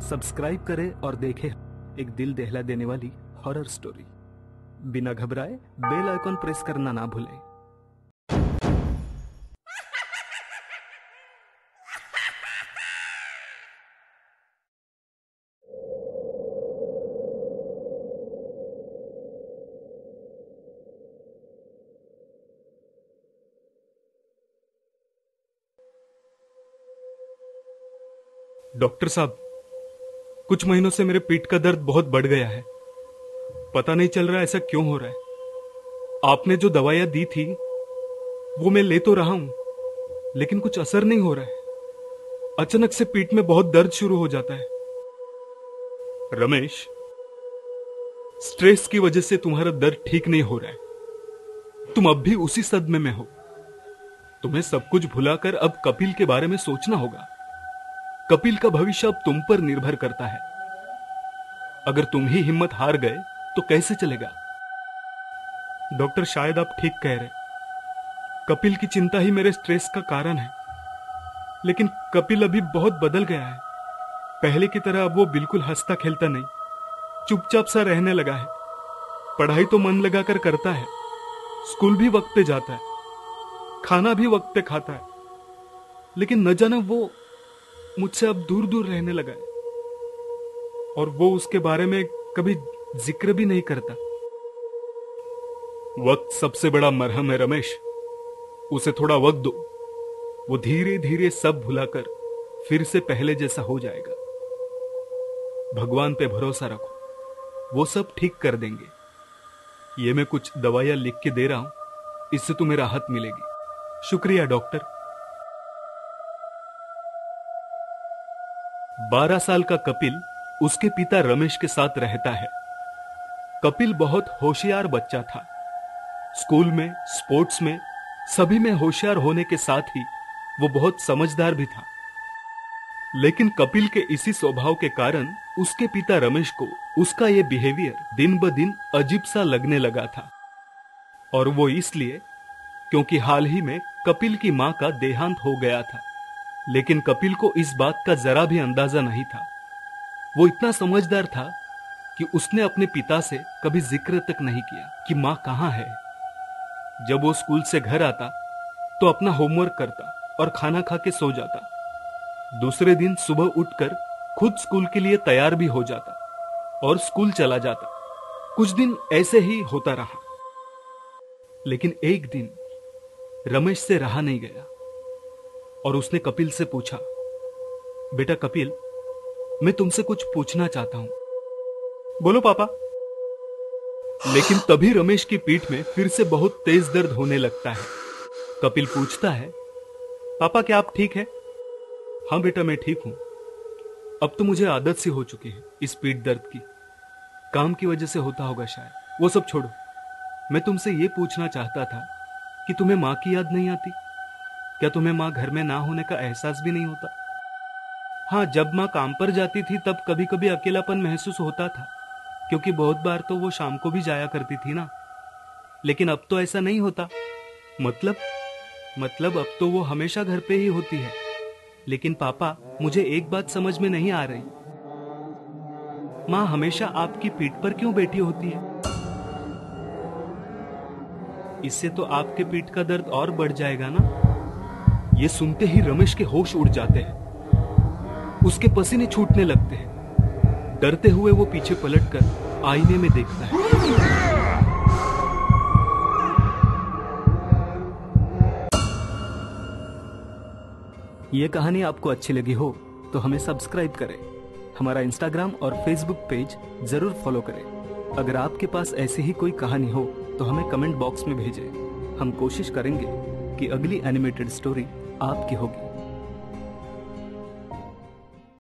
Subscribe करें और देखें एक दिल दहला देने वाली हॉरर स्टोरी बिना घबराए बेल आइकॉन प्रेस करना ना भूलें। डॉक्टर साहब कुछ महीनों से मेरे पीठ का दर्द बहुत बढ़ गया है। पता नहीं चल रहा ऐसा क्यों हो रहा है। आपने जो दवाइयाँ दी थी, वो मैं ले तो रहा हूँ, लेकिन कुछ असर नहीं हो रहा है। अचानक से पीठ में बहुत दर्द शुरू हो जाता है। रमेश, स्ट्रेस की वजह से तुम्हारा दर्द ठीक नहीं हो रहा है। तुम अब भी उसी सदमे में हो। तुम्हें सब कुछ भुलाकर अब कपिल के बारे में सोचना होगा। कपिल का भविष्य अब तुम पर निर्भर करता है। अगर तुम ही हिम्मत हार गए तो कैसे चलेगा? डॉक्टर, शायद आप ठीक कह रहे कपिल की चिंता ही मेरे स्ट्रेस का कारण है। लेकिन कपिल अभी बहुत बदल गया है। पहले की तरह अब वो बिल्कुल हंसता खेलता नहीं। चुपचाप सा रहने लगा है। पढ़ाई तो मन लगाकर करता है। स्कूल भी वक्त पे जाता है। खाना भी वक्त पे खाता है। लेकिन न जाना वो मुझसे अब दूर दूर रहने लगा है। और वो उसके बारे में कभी ज़िक्र भी नहीं करता। वक्त सबसे बड़ा मरहम है, रमेश। उसे थोड़ा वक्त दो। वो धीरे धीरे सब भुलाकर फिर से पहले जैसा हो जाएगा। भगवान पे भरोसा रखो। वो सब ठीक कर देंगे। ये मैं कुछ दवाइयाँ लिख के दे रहा हूँ। इससे तुम्हें राहत मिलेगी। शुक्रिया, डॉक्टर। बारह साल का कपिल उसके पिता रमेश के साथ रहता है। कपिल बहुत होशियार बच्चा था। स्कूल में, स्पोर्ट्स में, सभी में होशियार होने के साथ ही वो बहुत समझदार भी था। लेकिन कपिल के इसी स्वभाव के कारण उसके पिता रमेश को उसका यह बिहेवियर दिन ब दिन अजीब सा लगने लगा था। और वो इसलिए क्योंकि हाल ही में कपिल की माँ का देहांत हो गया था। लेकिन कपिल को इस बात का जरा भी अंदाज़ा नहीं था। वो इतना समझदार था कि उसने अपने पिता से कभी ज़िक्र तक नहीं किया कि माँ कहाँ है। जब वो स्कूल से घर आता तो अपना होमवर्क करता और खाना खा के सो जाता। दूसरे दिन सुबह उठकर खुद स्कूल के लिए तैयार भी हो जाता और स्कूल चला जाता। कुछ दिन ऐसे ही होता रहा। लेकिन एक दिन रमेश से रहा नहीं गया। और उसने कपिल से पूछा, बेटा कपिल, मैं तुमसे कुछ पूछना चाहता हूँ। बोलो पापा। लेकिन तभी रमेश की पीठ में फिर से बहुत तेज दर्द होने लगता है। कपिल पूछता है, पापा, क्या आप ठीक है? हाँ बेटा, मैं ठीक हूँ। अब तो मुझे आदत सी हो चुकी है इस पीठ दर्द की। काम की वजह से होता होगा शायद। वो सब छोड़ो। मैं तुमसे ये पूछना चाहता था कि तुम्हें माँ की याद नहीं आती? क्या तुम्हें माँ घर में ना होने का एहसास भी नहीं होता? हाँ जब माँ काम पर जाती थी, तब कभी कभी अकेलापन महसूस होता था, क्योंकि बहुत बार तो वो शाम को भी जाया करती थी ना। लेकिन अब तो ऐसा नहीं होता। मतलब? मतलब अब तो वो हमेशा घर पे ही होती है। लेकिन पापा, मुझे एक बात समझ में नहीं आ रही। माँ हमेशा आपकी पीठ पर क्यों बैठी होती है? इससे तो आपके पीठ का दर्द और बढ़ जाएगा ना? ये सुनते ही रमेश के होश उड़ जाते हैं। उसके पसीने छूटने लगते हैं। डरते हुए वो पीछे पलटकर आईने में देखता है। ये कहानी आपको अच्छी लगी हो तो हमें सब्सक्राइब करें। हमारा इंस्टाग्राम और फेसबुक पेज ज़रूर फॉलो करें। अगर आपके पास ऐसी ही कोई कहानी हो तो हमें कमेंट बॉक्स में भेजें। हम कोशिश करेंगे कि अगली एनिमेटेड स्टोरी आपकी होगी।